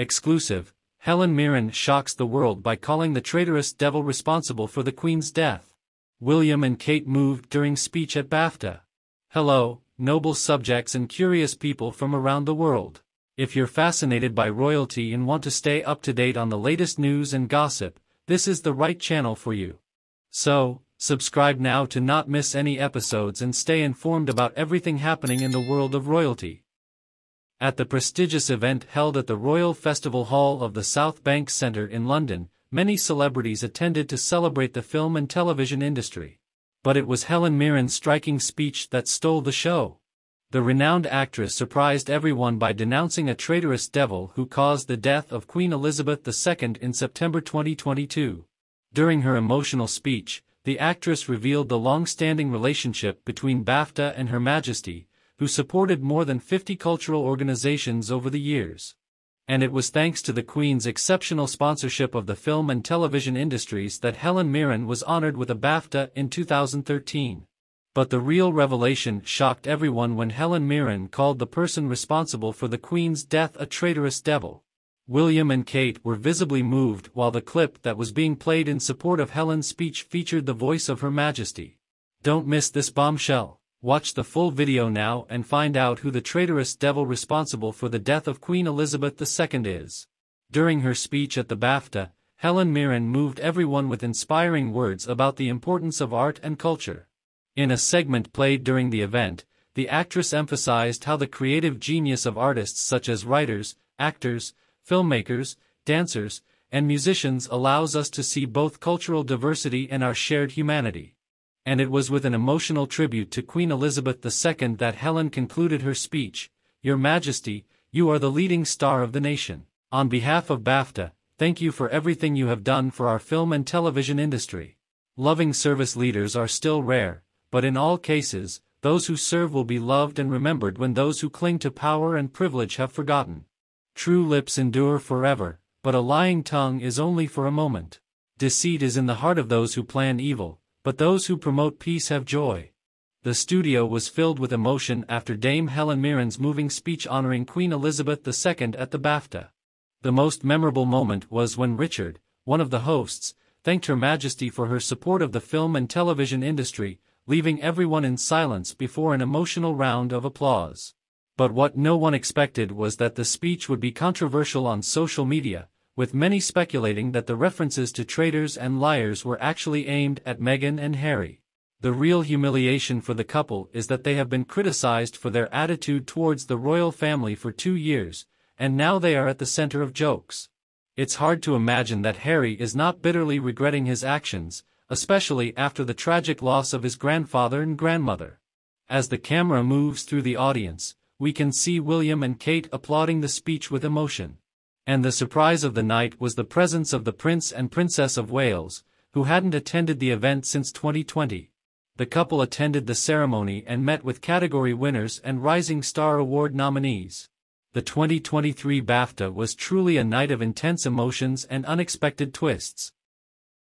Exclusive, Helen Mirren shocks the world by calling the traitorous devil responsible for the Queen's death. William and Kate moved during speech at BAFTA. Hello, noble subjects and curious people from around the world. If you're fascinated by royalty and want to stay up to date on the latest news and gossip, this is the right channel for you. So, subscribe now to not miss any episodes and stay informed about everything happening in the world of royalty. At the prestigious event held at the Royal Festival Hall of the South Bank Centre in London, many celebrities attended to celebrate the film and television industry. But it was Helen Mirren's striking speech that stole the show. The renowned actress surprised everyone by denouncing a traitorous devil who caused the death of Queen Elizabeth II in September 2022. During her emotional speech, the actress revealed the long-standing relationship between BAFTA and Her Majesty, who supported more than 50 cultural organizations over the years and it was thanks to the Queen's exceptional sponsorship of the film and television industries that Helen Mirren was honored with a BAFTA in 2013. But the real revelation shocked everyone when Helen Mirren called the person responsible for the Queen's death a traitorous devil. William and Kate were visibly moved while the clip that was being played in support of Helen's speech featured the voice of Her Majesty. Don't miss this bombshell. Watch the full video now and find out who the traitorous devil responsible for the death of Queen Elizabeth II is. During her speech at the BAFTA, Helen Mirren moved everyone with inspiring words about the importance of art and culture. In a segment played during the event, the actress emphasized how the creative genius of artists such as writers, actors, filmmakers, dancers, and musicians allows us to see both cultural diversity and our shared humanity and it was with an emotional tribute to Queen Elizabeth II that Helen concluded her speech, Your Majesty, you are the leading star of the nation. On behalf of BAFTA, thank you for everything you have done for our film and television industry. Loving service leaders are still rare, but in all cases, those who serve will be loved and remembered when those who cling to power and privilege have forgotten. True lips endure forever, but a lying tongue is only for a moment. Deceit is in the heart of those who plan evil, but those who promote peace have joy. The studio was filled with emotion after Dame Helen Mirren's moving speech honoring Queen Elizabeth II at the BAFTA. The most memorable moment was when Richard, one of the hosts, thanked Her Majesty for her support of the film and television industry, leaving everyone in silence before an emotional round of applause. But what no one expected was that the speech would be controversial on social media, with many speculating that the references to traitors and liars were actually aimed at Meghan and Harry. The real humiliation for the couple is that they have been criticized for their attitude towards the royal family for two years, and now they are at the center of jokes. It's hard to imagine that Harry is not bitterly regretting his actions, especially after the tragic loss of his grandfather and grandmother. As the camera moves through the audience, we can see William and Kate applauding the speech with emotion and the surprise of the night was the presence of the Prince and Princess of Wales, who hadn't attended the event since 2020. The couple attended the ceremony and met with category winners and Rising Star Award nominees. The 2023 BAFTA was truly a night of intense emotions and unexpected twists.